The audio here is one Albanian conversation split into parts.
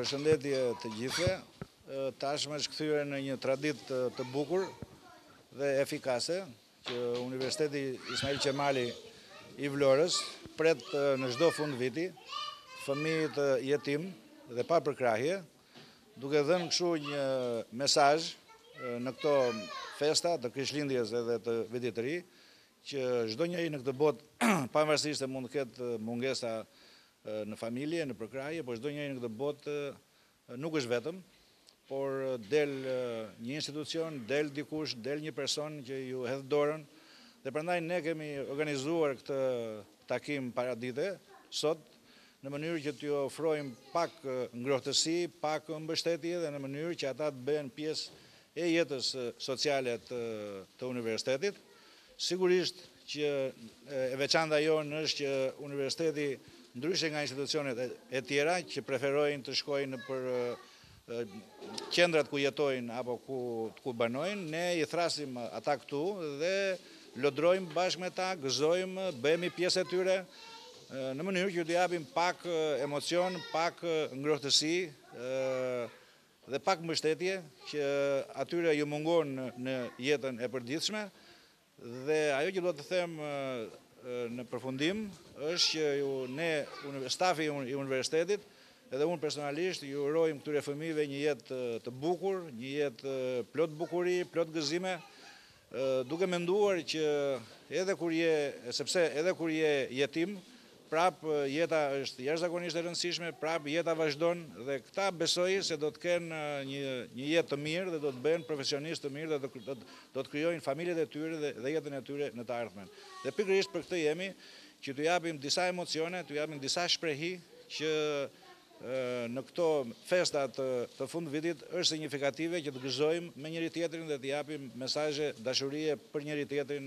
Përshëndetje të gjithëve. Tashmë është kthyer në një traditë të bukur dhe efikase që Universiteti Ismail Qemali i Vlorës pret në çdo fund viti fëmijët jetim dhe pa përkrahje Duke dhënë kështu një mesazh në këto festa të Krishtlindjes edhe të Vitit të Ri, që çdo njeri në këtë botë, pavarësisht se mund të ketë mungesa në familje, në përkrahje, por çdo njeri në këtë botë nuk është vetëm, por del një institucion, del dikush, del një person që ju hedh dorën dhe prandaj ne kemi organizuar këtë takim paradite sot në mënyrë që t'ju ofrojmë pak ngrohtësi, pak mbështetje dhe në mënyrë që ata të bëhen pjesë e jetës sociale të universitetit. Sigurisht që e veçanta jonë është që universiteti ndryshe nga institucionet e tjera që preferojnë të shkojnë për qendrat ku jetojnë apo ku ku banojnë, ne i thrasim ata këtu dhe lodrojmë bashkë me ta, gëzojmë, bëhemi pjesë e tyre në mënyrë që t'u japim pak emocion, pak ngrohtësi dhe pak mbështetje që atyre ju mungon në jetën e përditshme Dhe ajo që dua të them në përfundim është që ju ne stafi i universitetit edhe unë personalisht ju urojmë këtyre fëmijëve një jetë të bukur, një jetë plot bukuri, plot gëzime, duke menduar që edhe kur je, sepse edhe kur je jetim, Prapë jeta është jashtëzakonisht e rëndësishme, prapë jeta vazhdon dhe këta besoj se do të kenë një një jetë të mirë dhe do të bëhen profesionistë të mirë dhe do do të krijojnë familjet e tyre dhe dhe jetën e tyre në të ardhmen. Dhe pikërisht për këtë jemi që t'u japim disa emocione, t'u japim disa shprehi që në këto festa të të fundvitit është sinjifikative që të gëzojmë me njëri-tjetrin dhe t'i japim mesazhe dashurie për njëri-tjetrin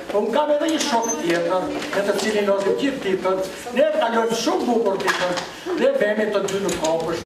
Unë kam edhe një shok tjetër, me të cilin lozim gjithë ditën, ne kalojmë shumë bukur ditën dhe vemi të dy në kopësht.